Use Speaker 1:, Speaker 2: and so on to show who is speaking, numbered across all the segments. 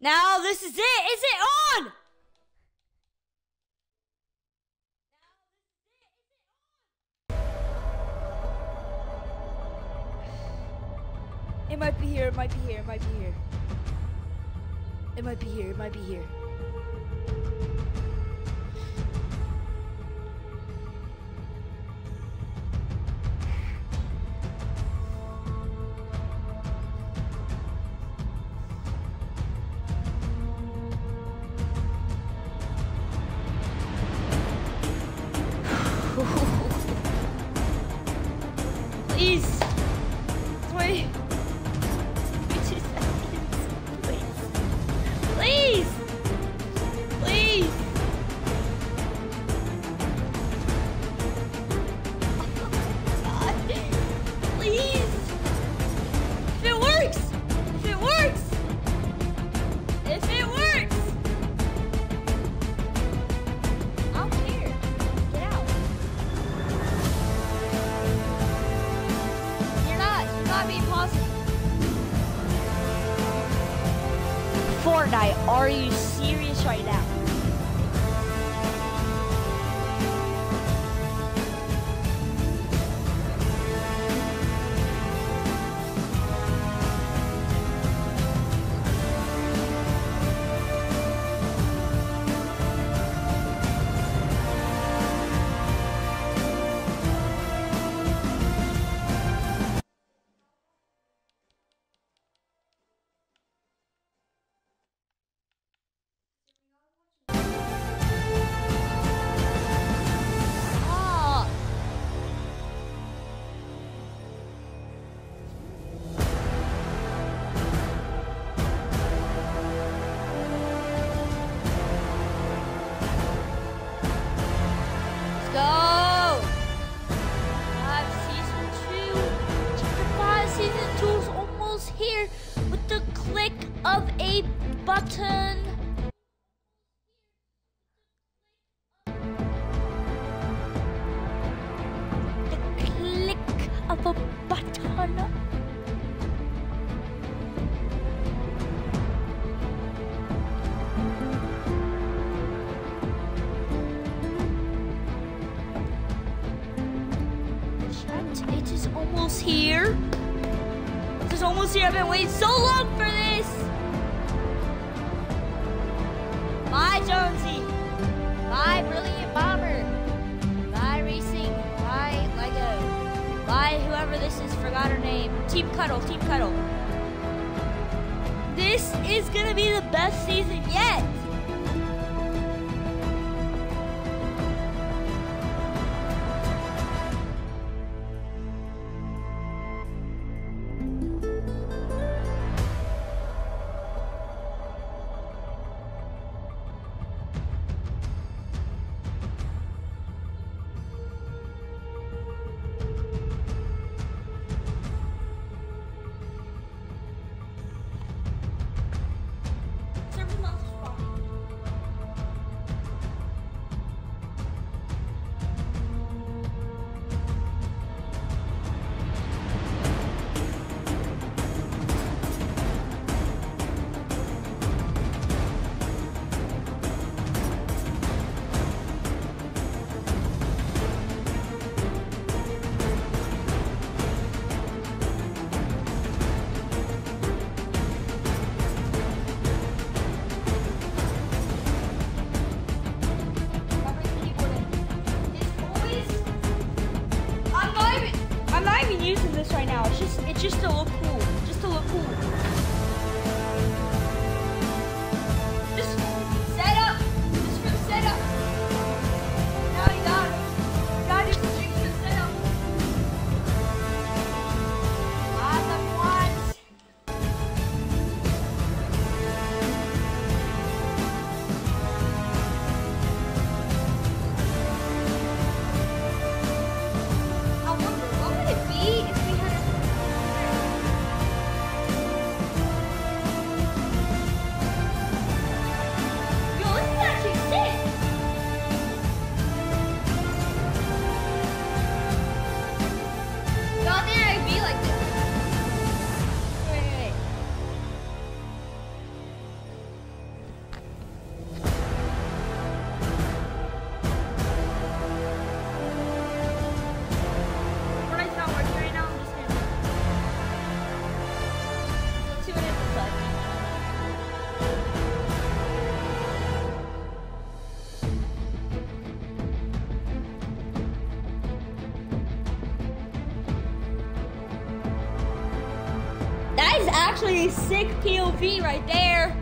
Speaker 1: Now this is it. Is it on? It might be here. It might be here. It might be here. It might be here. It might be here. Are you serious right now? A button. It is almost here. It is almost here. I've been waiting so long for this. Bye, Jonesy. Is. Forgot her name. Team Cuddle. Team Cuddle. This is gonna be the best season yet. Now. It's actually a sick POV right there.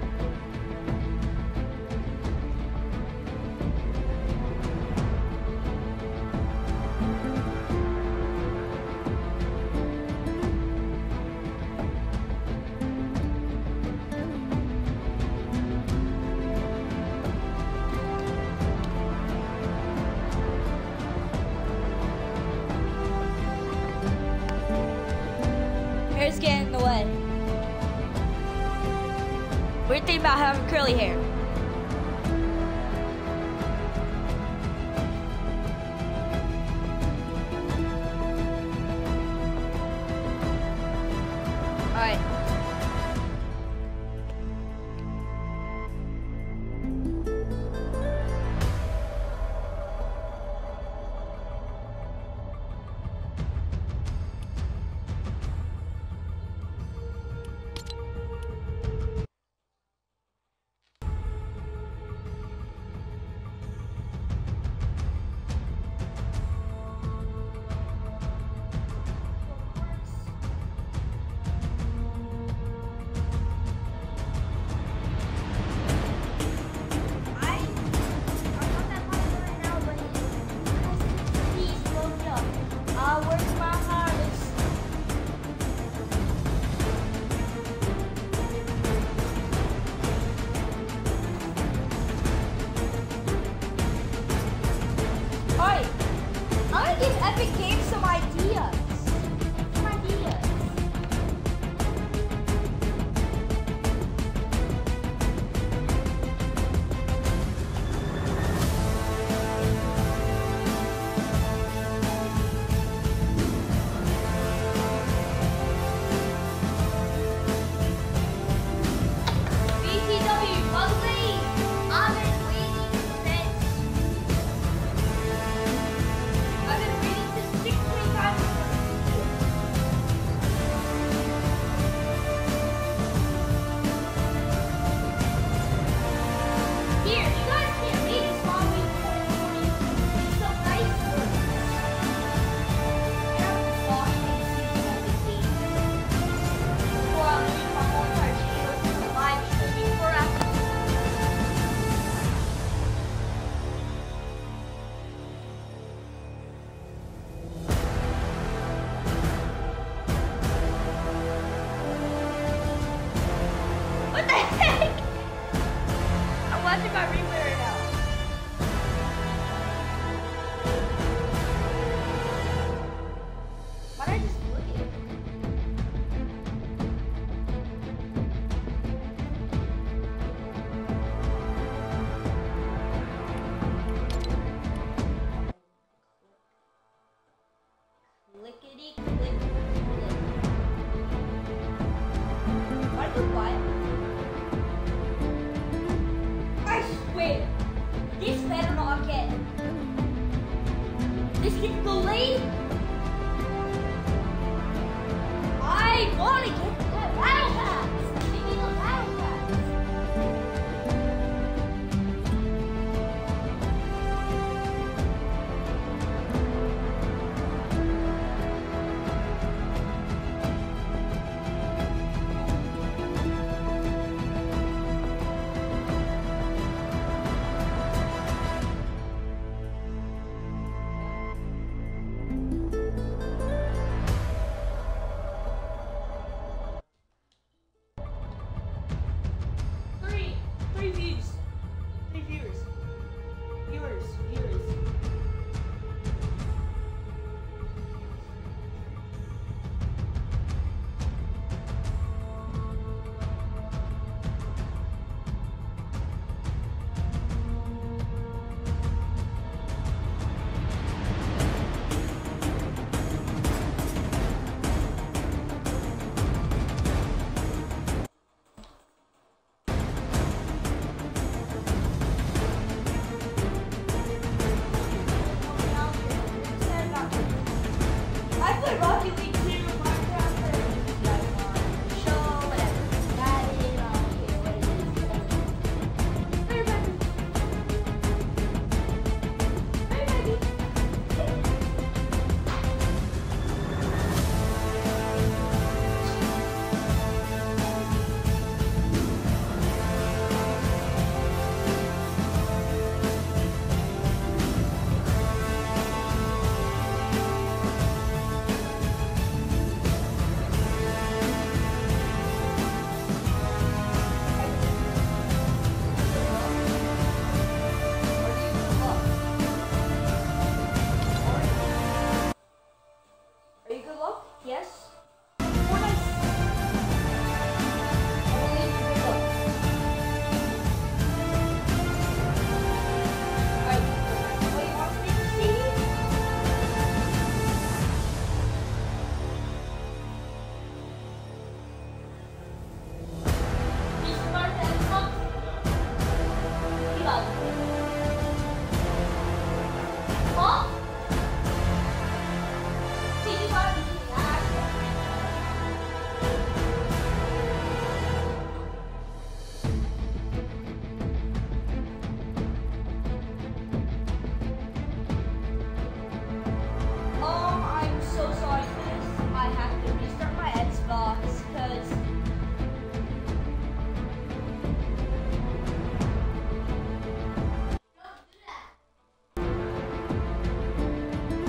Speaker 1: Bears getting in the way. We're thinking about having curly hair. keep the lead. I want to